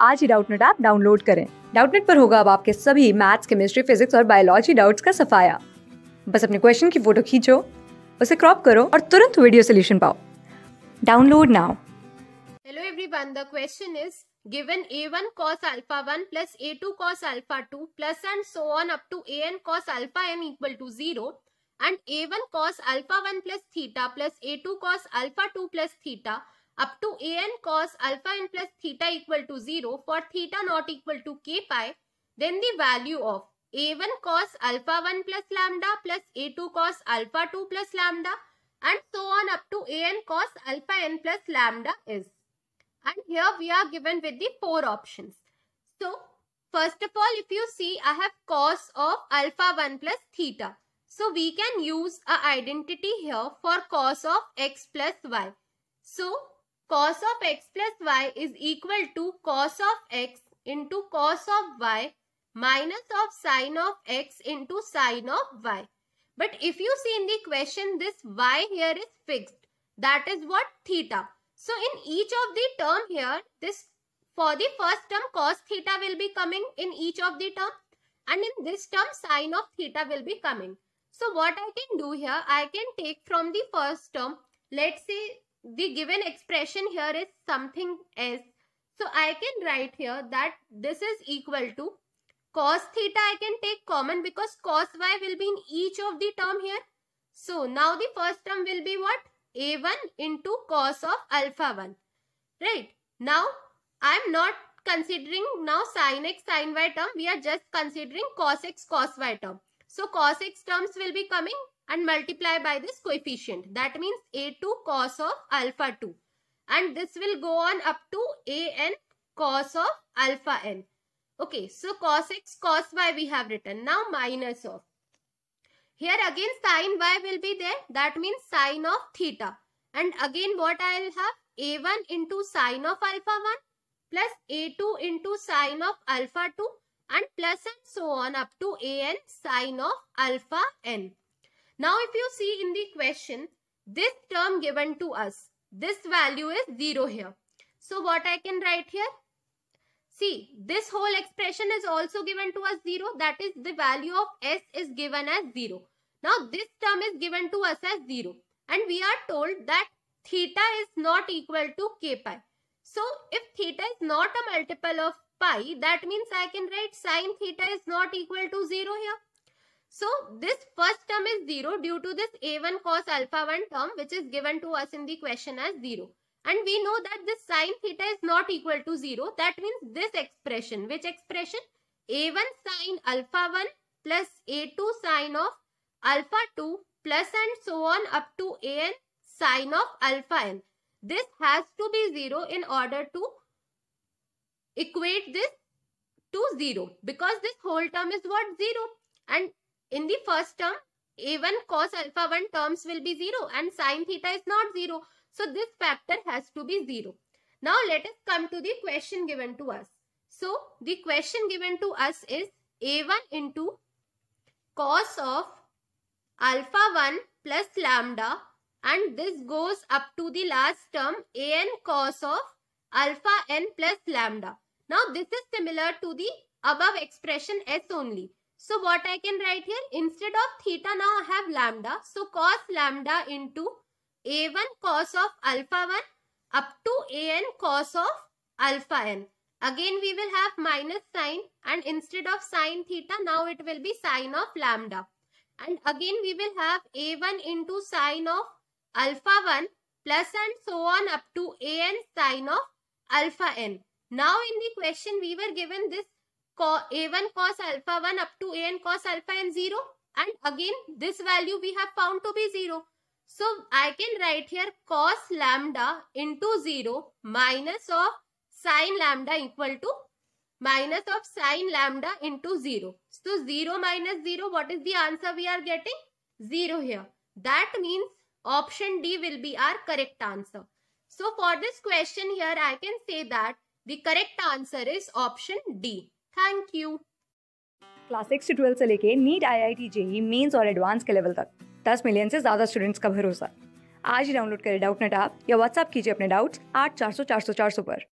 आज ही Doubtnut app download करें डाउटनेट पर होगा अब आपके सभी मैथ्स केमिस्ट्री फिजिक्स और बायोलॉजी डाउट्स का सफाया बस अपने क्वेश्चन की फ़ोटो खींचो उसे क्रॉप करो और तुरंत वीडियो सोल्यूशन पाओ download now Hello everyone, the question is given a1 cos alpha 1 plus a2 cos alpha 2 plus and so on up to an cos alpha n equal to 0 and a1 cos alpha 1 plus theta plus a2 cos alpha 2 plus theta up to an cos alpha n plus theta equal to 0 for theta not equal to k pi then the value of a1 cos alpha 1 plus lambda plus a2 cos alpha 2 plus lambda and so on up to an cos alpha n plus lambda is and here we are given with the four options. So, first of all, if you see, I have cos of alpha 1 plus theta. So, we can use a identity here for cos of x plus y. So, cos of x plus y is equal to cos of x into cos of y minus of sine of x into sine of y. But if you see in the question, this y here is fixed. That is what theta. So in each of the term here, this for the first term cos theta will be coming in each of the term and in this term sine of theta will be coming. So what I can do here, I can take from the first term, let's say the given expression here is something s. So I can write here that this is equal to cos theta I can take common because cos y will be in each of the term here. So now the first term will be what? a1 into cos of alpha 1. Right. Now, I am not considering now sin x sin y term. We are just considering cos x cos y term. So, cos x terms will be coming and multiply by this coefficient. That means a2 cos of alpha 2. And this will go on up to an cos of alpha n. Okay, so cos x cos y we have written. Now minus of here again sine y will be there. That means sine of theta. And again what I will have? A1 into sine of alpha 1 plus A2 into sine of alpha 2 and plus and so on up to an sine of alpha n. Now if you see in the question, this term given to us, this value is 0 here. So what I can write here? See, this whole expression is also given to us 0. That is the value of s is given as 0. Now, this term is given to us as 0. And we are told that theta is not equal to k pi. So, if theta is not a multiple of pi, that means I can write sine theta is not equal to 0 here. So, this first term is 0 due to this a1 cos alpha 1 term which is given to us in the question as 0. And we know that this sine theta is not equal to 0. That means this expression, which expression? a1 sine alpha 1 plus a2 sine of alpha 2 plus and so on up to an sine of alpha n. This has to be 0 in order to equate this to 0 because this whole term is what 0 and in the first term a1 cos alpha 1 terms will be 0 and sine theta is not 0. So this factor has to be 0. Now let us come to the question given to us. So the question given to us is a1 into cos of alpha 1 plus lambda and this goes up to the last term an cos of alpha n plus lambda. Now this is similar to the above expression s only. So what I can write here instead of theta now I have lambda. So cos lambda into a1 cos of alpha 1 up to an cos of alpha n. Again we will have minus sign and instead of sine theta now it will be sine of lambda. And again we will have a1 into sine of alpha 1 plus and so on up to an sine of alpha n. Now in the question we were given this a1 cos alpha 1 up to an cos alpha n 0 and again this value we have found to be 0. So I can write here cos lambda into 0 minus of sine lambda equal to minus of sine lambda into 0. So 0 minus 0 what is the answer we are getting? 0 here. That means option D will be our correct answer. So for this question here I can say that the correct answer is option D. Thank you. Class six से twelfth से लेके NEET I I T JEE mains और advance के level तक दस million से ज़्यादा students का भरोसा आज ही डाउनलोड करें डाउट नेट आप या व्हाट्सअप कीजिए अपने डाउट्स आठ चार सौ चार सौ चार सौ पर